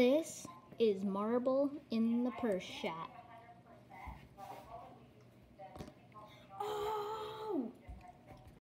This is marble in the purse shot.